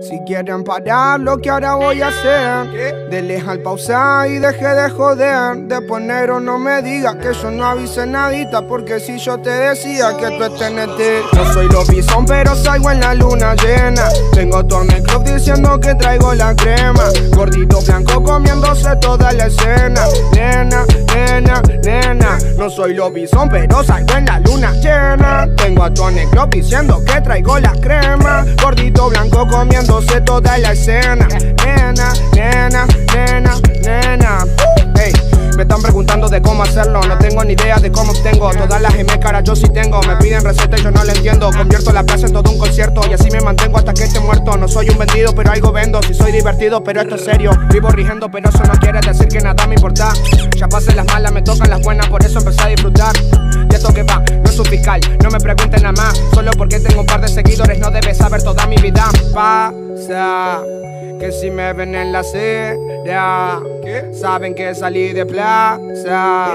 Si quieren parar lo que ahora voy a hacer, denle al pausar y deje de joder. Después negro no me diga que yo no avise nadita, porque si yo te decía que tú es TNT. No soy lo bison, pero salgo en la luna llena. Tengo todo el club diciendo que traigo la crema. Gordito blanco comiéndose toda la escena. Nena, nena. No soy lo bison, pero salgo en la luna llena. Tengo a Tony Club diciendo que traigo la crema. Gordito blanco comiéndose toda la escena. Nena, nena, nena, nena. Hey, me están preguntando de cómo hacerlo. No tengo ni idea de cómo obtengo. Todas las caras yo sí tengo. Me piden receta y yo no la entiendo. Convierto la plaza en todo un concierto. Y así me mantengo hasta que esté muerto. No soy un vendido, pero algo vendo. Si soy divertido, pero esto es serio. Vivo rigiendo, pero eso no quiere decir que nada me importa. Pasé las malas, me tocan las buenas, por eso empecé a disfrutar. Y esto que va, no es un fiscal. No me pregunten nada más. Solo porque tengo un par de seguidores, no debes saber toda mi vida. Pasa que si me ven en la acera, saben que salí de plaza.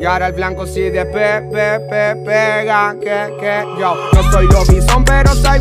Y ahora el blanco sí de pe, pe, pe, pega, que, que yo no soy lo bison, pero salgo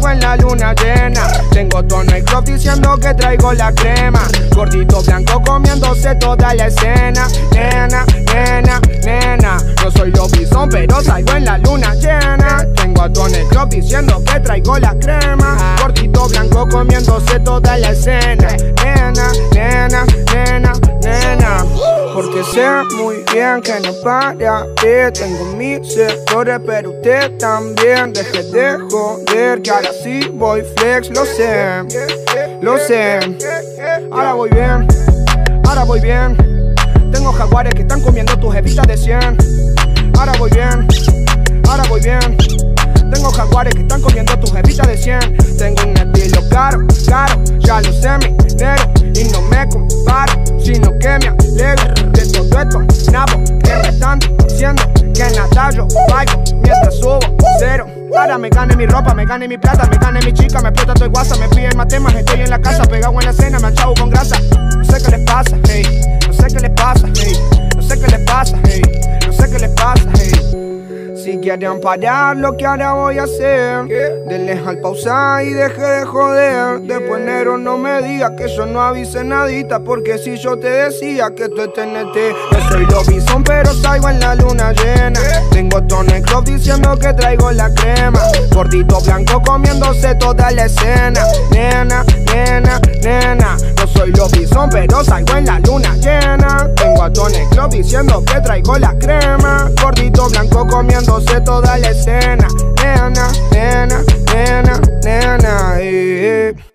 diciendo que traigo la crema. Gordito blanco comiéndose toda la escena. Nena, nena, nena. No soy lo bison, pero salgo en la luna llena. Tengo a Club diciendo que traigo la crema. Gordito blanco comiéndose toda la escena. Nena, nena, nena, nena. Porque sé muy bien que no para Tengo mis sectores, pero usted también. Deje de joder, que ahora sí voy flex, lo sé, lo sé. Ahora voy bien, ahora voy bien. Tengo jaguares que están comiendo tus evitas de 100. Ahora voy bien, ahora voy bien. Tengo jaguares que están comiendo tus evitas de 100. Tengo un estilo caro, caro, ya lo sé, mi negro. Y no me comparo, sino que me alegro de todo esto. Nabo, que me están diciendo que nada yo valgo mientras subo cero. Ahora me gane mi ropa, me gane mi plata, me gane mi chica, me explota todo guasa, me piden más temas, estoy en la casa, pegado en la cena, me chavo con grasa. No sé qué les pasa, hey, no sé qué les pasa, hey, quieren parar lo que ahora voy a hacer, denle al pausar y deje de joder. Después negro no me diga que yo no avise nadita, porque si yo te decía que tú es TNT, yo soy lo bison, pero salgo en la luna llena. Tengo Tony Club diciendo que traigo la crema. Gordito blanco comiéndose toda la escena. Nena, nena, nena. No soy lo bison, pero salgo en la luna llena. Tony Club diciendo que traigo la crema. Gordito blanco comiéndose toda la escena. Nena, nena, nena, nena. eh.